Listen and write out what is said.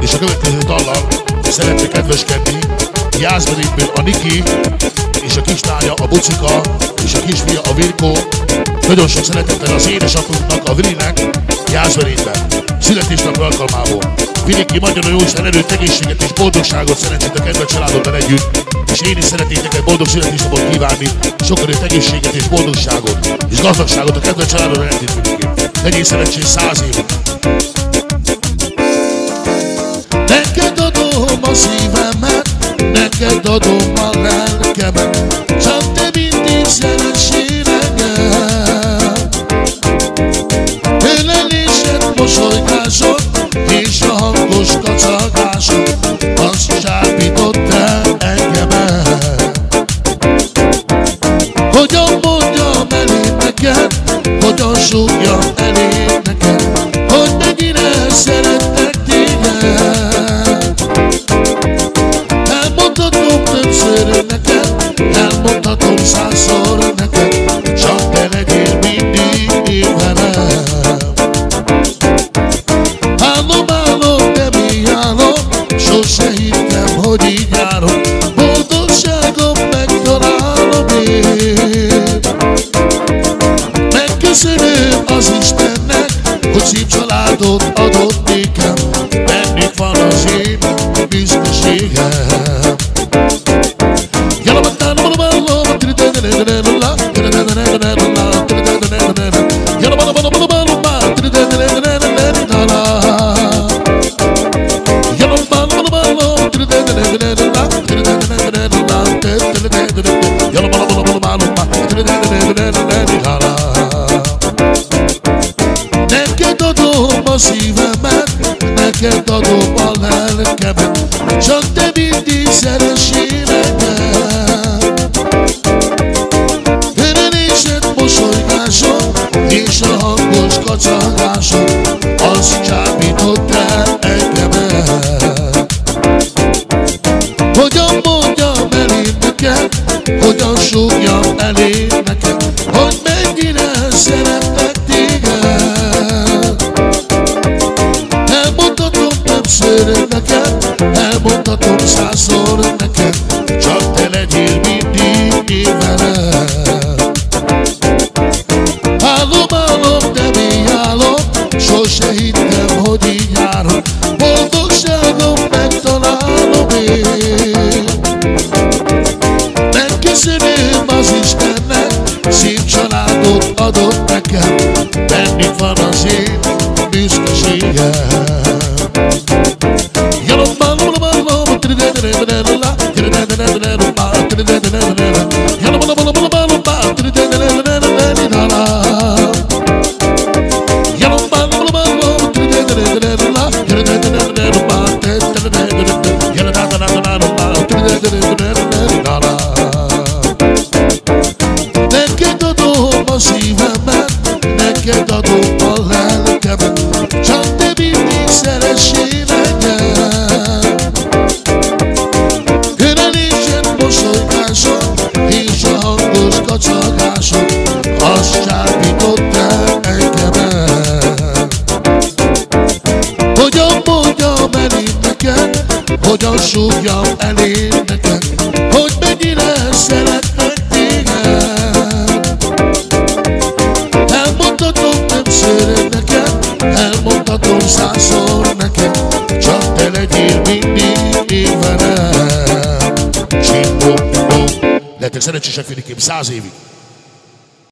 És a következő dallal szeretne kedveskedni Jászberényből a Niki, és a kislánya a Bucika, és a kisfia a Virko. Nagyon sok szeretettel az édesapunknak, a Vilinek, Jászberényben. Születésnap alkalmából. Vidéki nagyon jó Isten erőt, egészséget és boldogságot szeretnék a kedves családodban együtt. És én is szeretnék neked boldog születésnapot kívánni, sok erőt, egészséget és boldogságot, és gazdagságot a kedves családodban együtt Vidéki. Legyél szerencsés száz évig. Neked adom a lelkemet, csak te mindig szeressél engem. Ölelésed, mosolygásod, és a hangos kacagásod, az csábított el engemet. Hogyan mondjam elé neked, hogyan súgjam Többször neked, elmondhatom százszor neked, csak te legyél mindig én velem. Álom, álom, de mi álom, sose hittem, hogy így járok, boldogságom megtalálom én. Megköszönöm az Istennek, hogy szép családot adott nékem, bennük van az én büszkeségem. Neked adom a szívemet, neked adom a lelkemet, csak te mindig szeressél kacagásod, az csábított el engemet. Hogyan mondjam elé neked, hogyan súgjam elé neked, hogy mennyire szeretlek téged. Elmondhatom többször neked, elmondhatom százszor neked, hittem, hogy így járok, boldogságom megtalálom én. Megköszönöm az Istennek, szép családot adott nekem, bennük van az én büszkeségem. Hogyan súgjam elé neked, hogy mennyire szeretlek téged. Elmondhatom többször neked, elmondhatom százszor neked, csak te legyél mindig én velem. Csimbó, Lehetek szerencsések Vidékém száz évig.